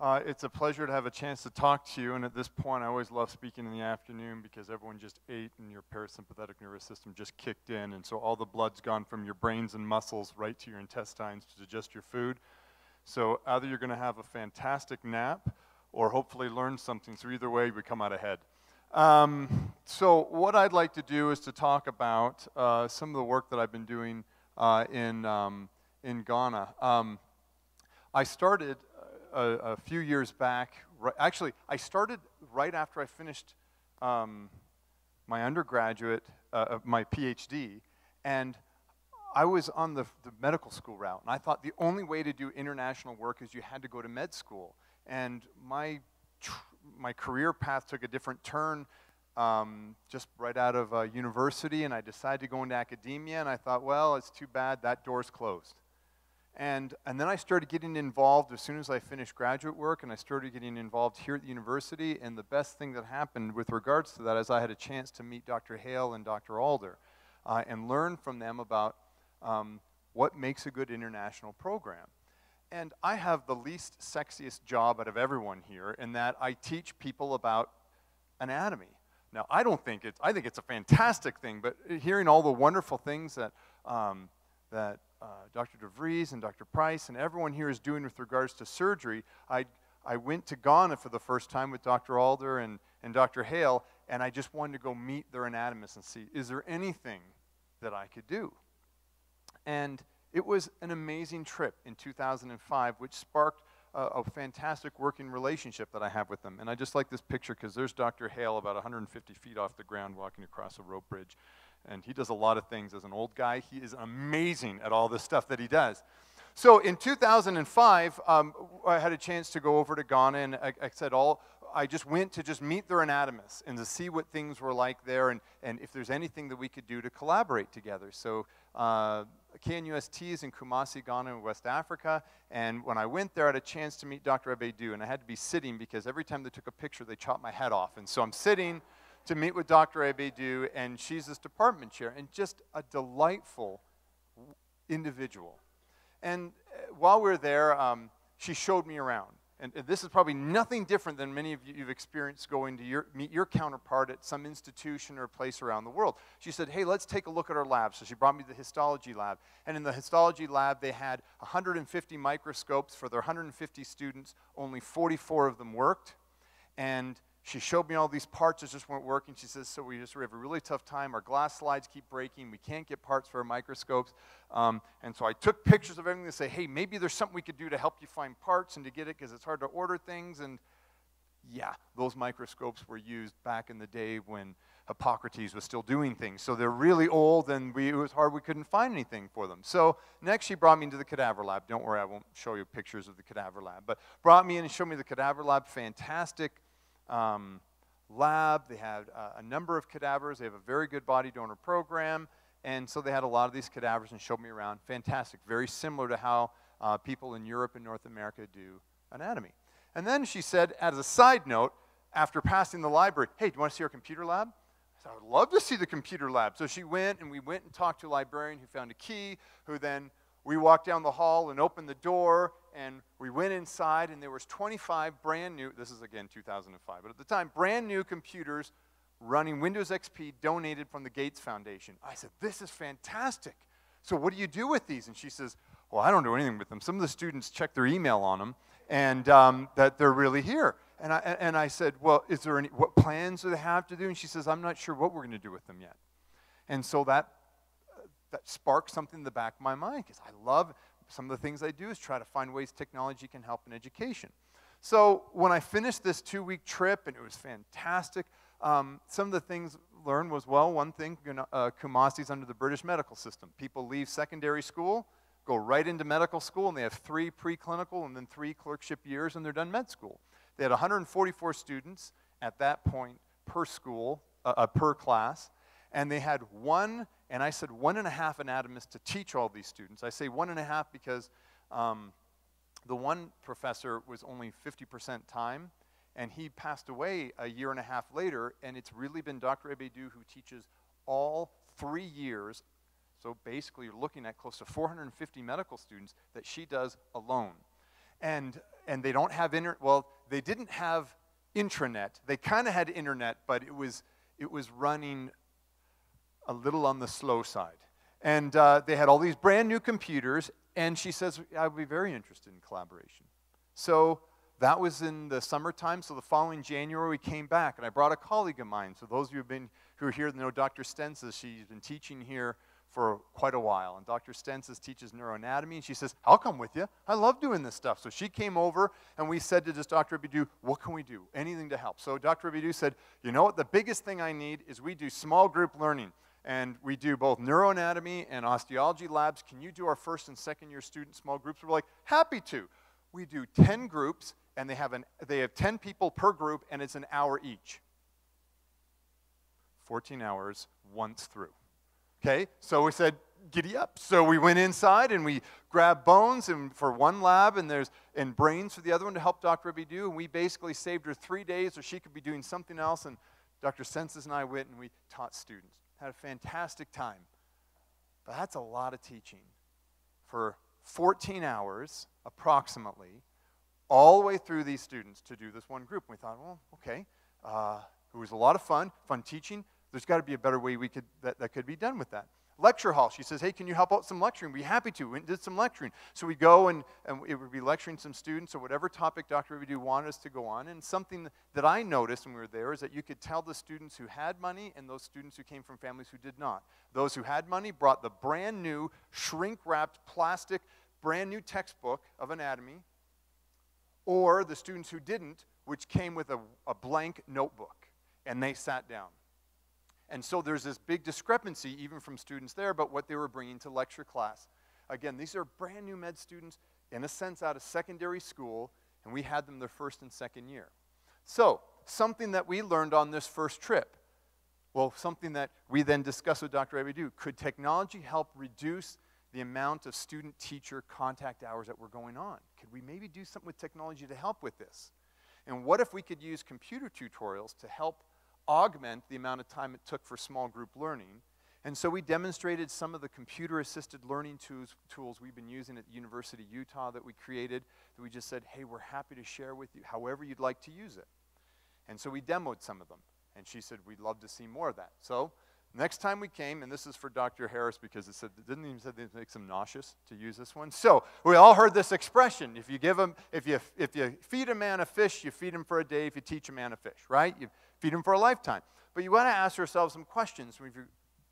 Uh, it's a pleasure to have a chance to talk to you. And at this point, I always love speaking in the afternoon because everyone just ate and your parasympathetic nervous system just kicked in. And so all the blood's gone from your brains and muscles right to your intestines to digest your food. So either you're going to have a fantastic nap or hopefully learn something. So either way, we come out ahead. Um, so what I'd like to do is to talk about uh, some of the work that I've been doing uh, in, um, in Ghana. Um, I started a, a, few years back. Right, actually, I started right after I finished um, my undergraduate, uh, my PhD, and I was on the, the medical school route. And I thought the only way to do international work is you had to go to med school. And my my career path took a different turn um, just right out of uh, university, and I decided to go into academia, and I thought, well, it's too bad, that door's closed. And, and then I started getting involved as soon as I finished graduate work, and I started getting involved here at the university, and the best thing that happened with regards to that is I had a chance to meet Dr. Hale and Dr. Alder uh, and learn from them about um, what makes a good international program. And I have the least sexiest job out of everyone here in that I teach people about anatomy. Now, I don't think it's, I think it's a fantastic thing, but hearing all the wonderful things that, um, that uh, Dr. DeVries and Dr. Price and everyone here is doing with regards to surgery, I, I went to Ghana for the first time with Dr. Alder and, and Dr. Hale, and I just wanted to go meet their anatomists and see, is there anything that I could do? And it was an amazing trip in 2005, which sparked a, a, fantastic working relationship that I have with them. And I just like this picture because there's Dr. Hale about 150 feet off the ground walking across a rope bridge. And he does a lot of things as an old guy. He is amazing at all the stuff that he does. So in 2005, um, I had a chance to go over to Ghana, and I, I said all, I just went to just meet their anatomists and to see what things were like there and, and if there's anything that we could do to collaborate together. So uh, KNUST is in Kumasi, Ghana, in West Africa. And when I went there, I had a chance to meet Dr. Abaidoo, and I had to be sitting because every time they took a picture, they chopped my head off. And so I'm sitting to meet with Dr. Abaidoo, and she's this department chair, and just a delightful individual. And uh, while we were there, um, she showed me around and this is probably nothing different than many of you have experienced going to your, meet your counterpart at some institution or place around the world. She said, Hey, let's take a look at our lab. So she brought me to the histology lab. And in the histology lab, they had 150 microscopes for their 150 students. Only 44 of them worked. And she showed me all these parts that just weren't working. She says, so we just we have a really tough time. Our glass slides keep breaking. We can't get parts for our microscopes. Um, and so I took pictures of everything to say, hey, maybe there's something we could do to help you find parts and to get it because it's hard to order things. And yeah, those microscopes were used back in the day when Hippocrates was still doing things. So they're really old and we, it was hard, we couldn't find anything for them. So next she brought me into the cadaver lab. Don't worry, I won't show you pictures of the cadaver lab. But brought me in and showed me the cadaver lab. Fantastic um, lab. They had uh, a number of cadavers. They have a very good body donor program. And so they had a lot of these cadavers and showed me around. Fantastic. Very similar to how uh, people in Europe and North America do anatomy. And then she said, as a side note, after passing the library, hey, do you want to see our computer lab? I said, I would love to see the computer lab. So she went, and we went and talked to a librarian who found a key, who then we walked down the hall and opened the door, and we went inside, and there was 25 brand new, this is again 2005, but at the time, brand new computers running Windows XP donated from the Gates Foundation. I said, this is fantastic. So what do you do with these? And she says, well, I don't do anything with them. Some of the students check their email on them, and um, that they're really here. And I, and I said, well, is there any, what plans do they have to do? And she says, I'm not sure what we're going to do with them yet. And so that, that sparked something in the back of my mind because I love some of the things I do is try to find ways technology can help in education. So when I finished this two-week trip, and it was fantastic, um, some of the things learned was, well, one thing, uh, Kumasi's under the British medical system. People leave secondary school, go right into medical school, and they have three preclinical and then three clerkship years, and they're done med school. They had 144 students at that point per school, uh, uh, per class, and they had one and I said one and a half anatomists to teach all these students. I say one and a half because um, the one professor was only 50% time, and he passed away a year and a half later, and it's really been Dr. Abaidoo who teaches all three years. So basically, you're looking at close to 450 medical students that she does alone. And, and they don't have internet. Well, they didn't have intranet. They kind of had internet, but it was, it was running a little on the slow side. And uh, they had all these brand new computers, and she says, I would be very interested in collaboration. So that was in the summertime. So the following January, we came back, and I brought a colleague of mine. So those of you who have been who are here know Dr. Stensaas. She's been teaching here for quite a while. And Dr. Stensaas teaches neuroanatomy, and she says, I'll come with you. I love doing this stuff. So she came over, and we said to this Dr. Abaidoo, what can we do? Anything to help. So Dr. Abaidoo said, you know what? The biggest thing I need is we do small group learning. And we do both neuroanatomy and osteology labs. Can you do our first and second year student small groups? We're like, happy to. We do 10 groups, and they have, an, they have 10 people per group, and it's an hour each. 14 hours once through. Okay, so we said, giddy up. So we went inside and we grabbed bones and for one lab and there's and brains for the other one to help Dr. Abaidoo. And we basically saved her three days or she could be doing something else. And Dr. Stensaas and I went and we taught students. Had a fantastic time. But that's a lot of teaching for 14 hours approximately, all the way through these students to do this one group. And we thought, well, okay. Uh, it was a lot of fun, fun teaching. There's got to be a better way we could, that, that could be done with that. Lecture hall. She says, hey, can you help out some lecturing? We'd be happy to. We did some lecturing. So we go and, and it would be lecturing some students or whatever topic Dr. Abaidoo wanted us to go on. And something that I noticed when we were there is that you could tell the students who had money and those students who came from families who did not. Those who had money brought the brand new, shrink wrapped plastic, brand new textbook of anatomy, or the students who didn't, which came with a, a blank notebook. And they sat down. And so there's this big discrepancy, even from students there, about what they were bringing to lecture class. Again, these are brand new med students, in a sense, out of secondary school, and we had them their first and second year. So, something that we learned on this first trip. Well, something that we then discussed with Dr. Abaidoo. Could technology help reduce the amount of student teacher contact hours that were going on? Could we maybe do something with technology to help with this? And what if we could use computer tutorials to help augment the amount of time it took for small group learning. And so we demonstrated some of the computer assisted learning tools, tools we've been using at University of Utah that we created, that we just said, hey, we're happy to share with you however you'd like to use it. And so we demoed some of them. And she said, we'd love to see more of that. So next time we came, and this is for Dr. Harris because it said, it didn't even say it makes him nauseous to use this one. So we all heard this expression. If you give him, if you, if you feed a man a fish, you feed him for a day. If you teach a man a fish, right? You, feed them for a lifetime. But you want to ask yourself some questions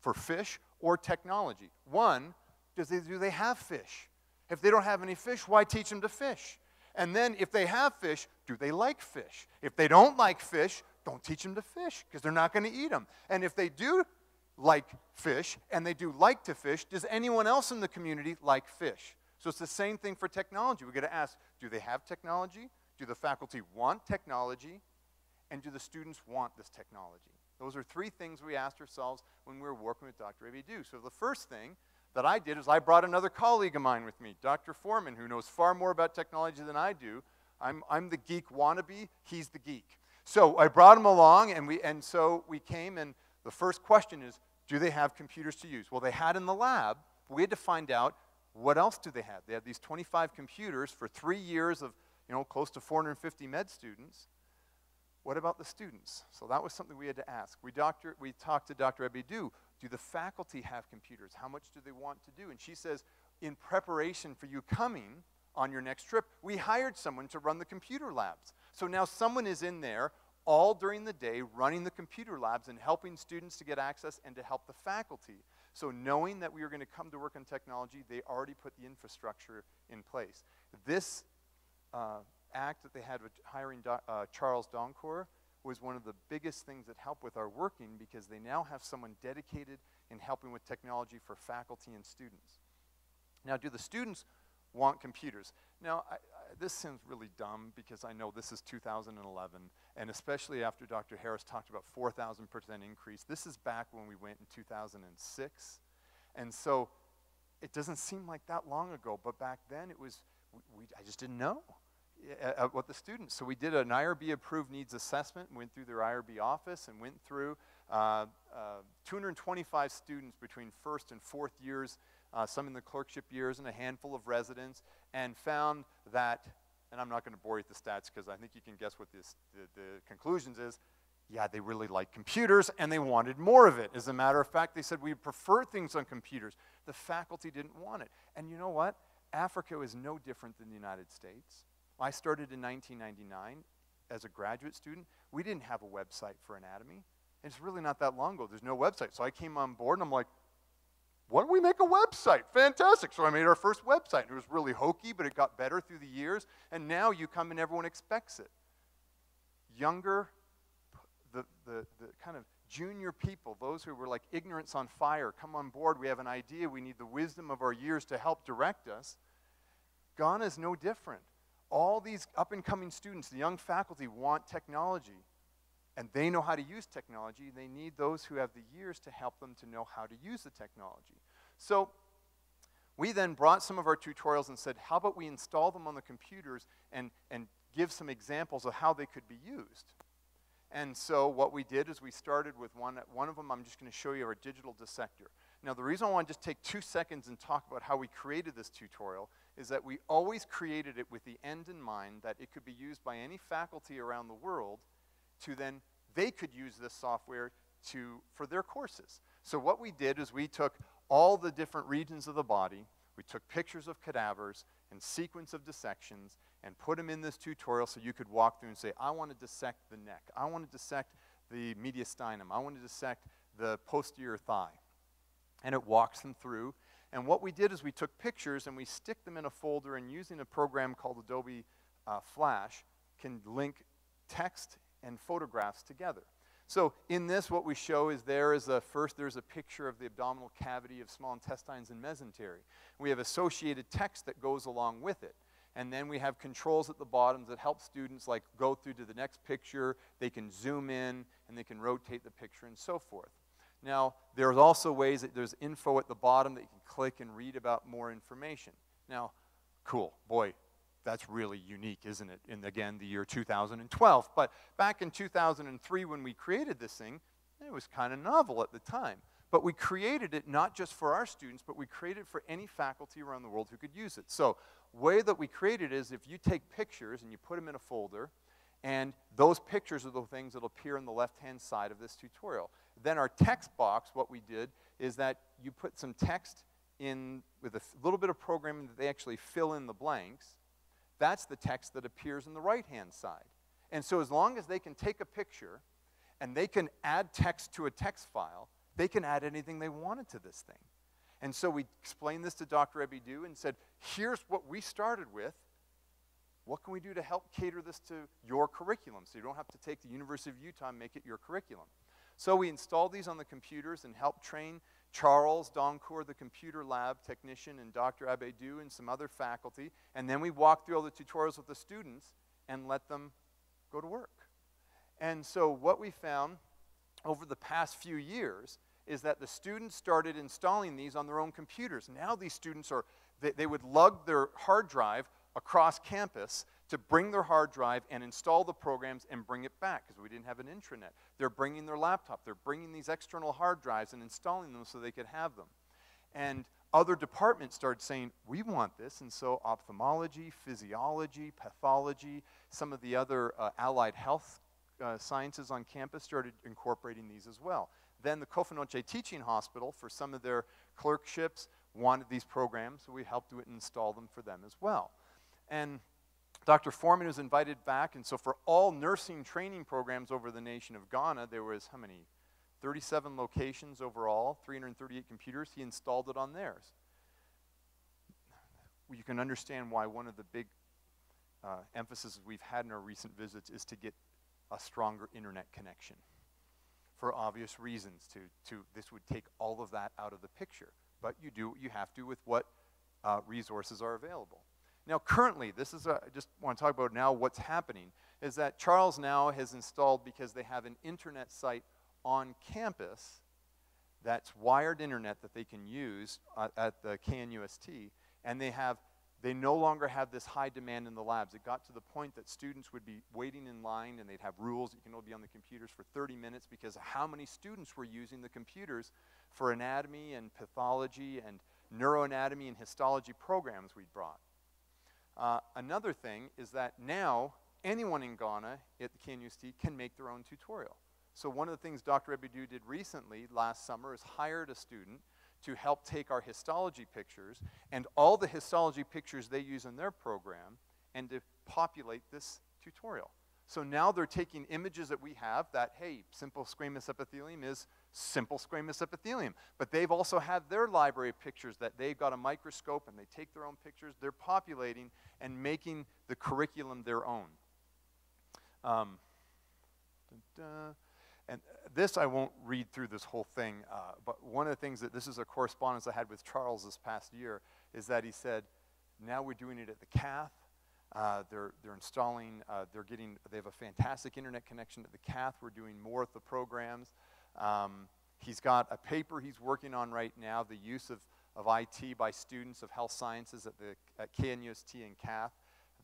for fish or technology. One, does they, do they have fish? If they don't have any fish, why teach them to fish? And then if they have fish, do they like fish? If they don't like fish, don't teach them to fish because they're not going to eat them. And if they do like fish and they do like to fish, does anyone else in the community like fish? So it's the same thing for technology. We've got to ask do they have technology? Do the faculty want technology? And do the students want this technology? Those are three things we asked ourselves when we were working with Dr. Abaidoo. So the first thing that I did is I brought another colleague of mine with me, Dr. Foreman, who knows far more about technology than I do. I'm, I'm the geek wannabe, he's the geek. So I brought him along, and, we, and so we came, and the first question is, do they have computers to use? Well, they had in the lab, we had to find out what else do they have. They have these 25 computers for three years of, you know, close to 450 med students. What about the students? So that was something we had to ask. We, doctor, we talked to Dr. Abaidoo. Do the faculty have computers? How much do they want to do? And she says, in preparation for you coming on your next trip, we hired someone to run the computer labs. So now someone is in there all during the day running the computer labs and helping students to get access and to help the faculty. So knowing that we were going to come to work on technology, they already put the infrastructure in place. This uh, act that they had with hiring Do, uh, Charles Doncourt was one of the biggest things that helped with our working because they now have someone dedicated in helping with technology for faculty and students. Now, do the students want computers? Now, I, I, this sounds really dumb because I know this is 2011, and especially after Dr. Harris talked about 4,000% increase. This is back when we went in 2006. And so it doesn't seem like that long ago, but back then it was, we, we, I just didn't know uh, what the students. So we did an IRB approved needs assessment, went through their IRB office and went through uh, uh, 225 students between first and fourth years, uh, some in the clerkship years and a handful of residents, and found that and I'm not going to bore you with the stats because I think you can guess what this, the, the conclusions is. Yeah, they really liked computers and they wanted more of it. As a matter of fact, they said we prefer things on computers. The faculty didn't want it. And you know what? Africa is no different than the United States. I started in 1999 as a graduate student. We didn't have a website for anatomy. And it's really not that long ago. There's no website. So I came on board and I'm like, why don't we make a website? Fantastic. So I made our first website. It was really hokey, but it got better through the years. And now you come and everyone expects it. Younger, the, the, the kind of junior people, those who were like ignorance on fire, come on board. We have an idea. We need the wisdom of our years to help direct us. Ghana is no different. All these up and coming students, the young faculty, want technology and they know how to use technology. They need those who have the years to help them to know how to use the technology. So we then brought some of our tutorials and said, how about we install them on the computers and, and give some examples of how they could be used. And so what we did is we started with one, one of them I'm just going to show you our digital dissector. Now the reason I want to just take two seconds and talk about how we created this tutorial is that we always created it with the end in mind that it could be used by any faculty around the world to then they could use this software to, for their courses. So what we did is we took all the different regions of the body, we took pictures of cadavers and sequence of dissections and put them in this tutorial so you could walk through and say, I want to dissect the neck. I want to dissect the mediastinum. I want to dissect the posterior thigh. And it walks them through. And what we did is we took pictures and we stick them in a folder and using a program called Adobe uh, Flash can link text and photographs together. So in this, what we show is there is a first, there's a picture of the abdominal cavity of small intestines and mesentery. We have associated text that goes along with it. And then we have controls at the bottom that help students like go through to the next picture. They can zoom in and they can rotate the picture and so forth. Now, there's also ways that there's info at the bottom that you can click and read about more information. Now, cool, boy, that's really unique, isn't it? In, again, the year 2012. But back in 2003, when we created this thing, it was kind of novel at the time. But we created it not just for our students, but we created it for any faculty around the world who could use it. So way that we created is if you take pictures and you put them in a folder, and those pictures are the things that appear on the left-hand side of this tutorial. Then our text box, what we did is that you put some text in with a little bit of programming that they actually fill in the blanks, that's the text that appears on the right-hand side. And so as long as they can take a picture and they can add text to a text file, they can add anything they wanted to this thing. And so we explained this to Dr. Abaidoo and said, here's what we started with. What can we do to help cater this to your curriculum so you don't have to take the University of Utah and make it your curriculum? So we installed these on the computers and helped train Charles Doncourt, the computer lab technician, and Dr. Abaidoo and some other faculty. And then we walked through all the tutorials with the students and let them go to work. And so what we found over the past few years is that the students started installing these on their own computers. Now these students are, they, they would lug their hard drive across campus to bring their hard drive and install the programs and bring it back because we didn't have an intranet. They're bringing their laptop, they're bringing these external hard drives and installing them so they could have them. And other departments started saying, we want this. And so ophthalmology, physiology, pathology, some of the other uh, allied health uh, sciences on campus started incorporating these as well. Then the Komfo Anokye Teaching Hospital, for some of their clerkships, wanted these programs, so we helped to install them for them as well. And Dr. Foreman was invited back, and so for all nursing training programs over the nation of Ghana, there was how many? 37 locations overall, 338 computers. He installed it on theirs. You can understand why one of the big uh, emphasis we've had in our recent visits is to get a stronger internet connection for obvious reasons. To, to this would take all of that out of the picture, but you do what you have to with what uh, resources are available. Now, currently, this is, a, I just want to talk about now what's happening, is that Charles now has installed, because they have an internet site on campus that's wired internet that they can use uh, at the KNUST, and they have they no longer have this high demand in the labs. It got to the point that students would be waiting in line and they'd have rules. You can only be on the computers for 30 minutes because of how many students were using the computers for anatomy and pathology and neuroanatomy and histology programs we'd brought. Uh, another thing is that now anyone in Ghana at the KNUST can make their own tutorial. So one of the things Dr. Abaidoo did recently, last summer, is hired a student to help take our histology pictures and all the histology pictures they use in their program and to populate this tutorial. So now they're taking images that we have that, hey, simple squamous epithelium is simple squamous epithelium. But they've also had their library of pictures that they've got a microscope and they take their own pictures. They're populating and making the curriculum their own. Um, and this I won't read through this whole thing, uh, but one of the things that this is a correspondence I had with Charles this past year is that he said, now we're doing it at the KATH. Uh, they're, they're installing, uh, they're getting, they have a fantastic internet connection at the KATH. We're doing more of the programs. Um, he's got a paper he's working on right now, the use of, of IT by students of health sciences at, the, at KNUST and KATH,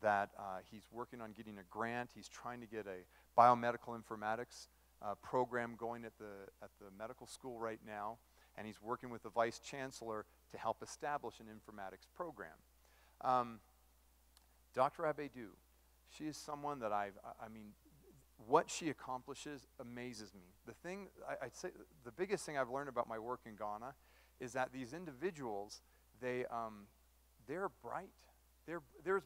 that uh, he's working on getting a grant. He's trying to get a biomedical informatics uh, program going at the, at the medical school right now, and he's working with the vice chancellor to help establish an informatics program. Um, Dr. Abaidoo, she is someone that I've, I mean, what she accomplishes amazes me. The thing, I, would say, the biggest thing I've learned about my work in Ghana is that these individuals, they, um, they're bright. They're, there's,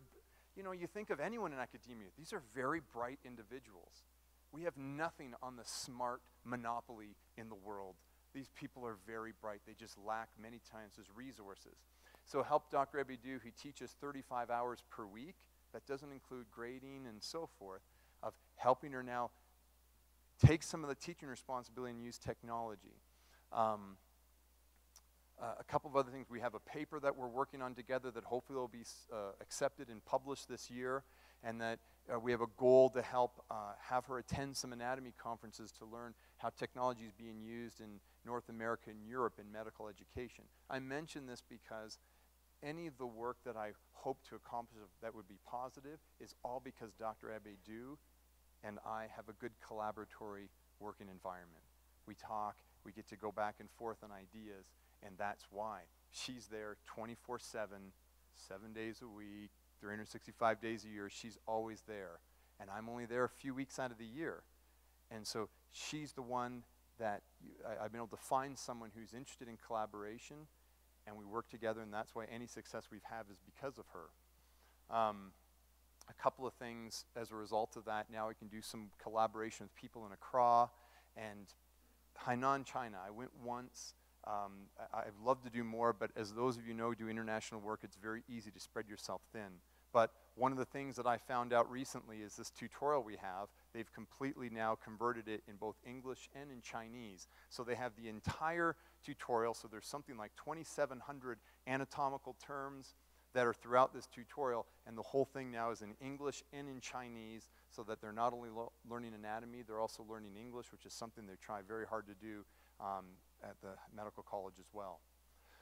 you know, you think of anyone in academia, these are very bright individuals. We have nothing on the smart monopoly in the world. These people are very bright. They just lack many times as resources. So help Dr. Abaidoo, he teaches 35 hours per week. That doesn't include grading and so forth, of helping her now take some of the teaching responsibility and use technology. Um, uh, a couple of other things. We have a paper that we're working on together that hopefully will be uh, accepted and published this year, and that uh, we have a goal to help uh, have her attend some anatomy conferences to learn how technology is being used in North America and Europe in medical education. I mention this because any of the work that I hope to accomplish that would be positive is all because Dr. Abaidoo and I have a good collaboratory working environment. We talk, we get to go back and forth on ideas, and that's why. She's there 24 7, seven days a week, 365 days a year. She's always there. And I'm only there a few weeks out of the year. And so she's the one that you, I, have been able to find someone who's interested in collaboration, and we work together, and that's why any success we've had is because of her. Um, a couple of things as a result of that. Now we can do some collaboration with people in Accra and Hainan, China. I went once. Um, I, I'd love to do more, but as those of you know do international work, it's very easy to spread yourself thin. But one of the things that I found out recently is this tutorial we have, they've completely now converted it in both English and in Chinese. So they have the entire tutorial, so there's something like 2,700 anatomical terms that are throughout this tutorial, and the whole thing now is in English and in Chinese, so that they're not only learning anatomy, they're also learning English, which is something they try very hard to do um, at the medical college as well.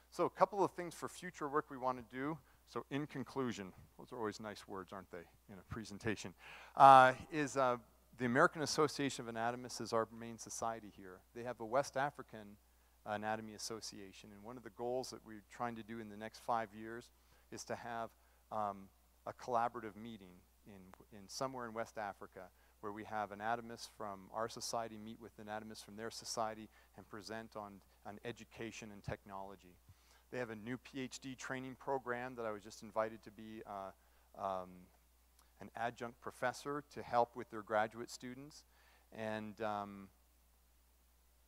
So a couple of things for future work we want to do. So in conclusion, those are always nice words, aren't they, in a presentation, uh, is uh, the American Association of Anatomists is our main society here. They have a West African Anatomy Association, and one of the goals that we're trying to do in the next five years is to have um, a collaborative meeting in, in somewhere in West Africa where we have anatomists from our society meet with anatomists from their society and present on, on education and technology. They have a new PhD training program that I was just invited to be uh, um, an adjunct professor to help with their graduate students. And um,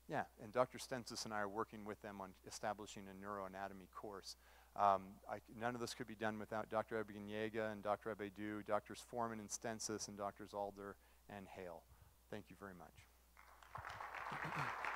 yeah, and Dr. Stensaas and I are working with them on establishing a neuroanatomy course. Um, I, none of this could be done without Dr. Ebegnega and Dr. Abaidoo, Drs. Foreman and Stensaas, and Drs. Alder and Hale. Thank you very much.